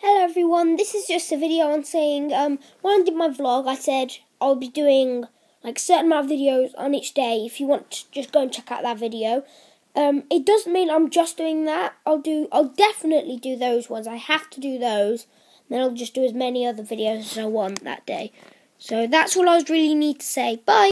Hello everyone, this is just a video on saying, um, when I did my vlog, I said I'll be doing like a certain amount of videos on each day. If you want to just go and check out that video. Um, it doesn't mean I'm just doing that. I'll do, I'll definitely do those ones. I have to do those. Then I'll just do as many other videos as I want that day. So that's all I really need to say. Bye!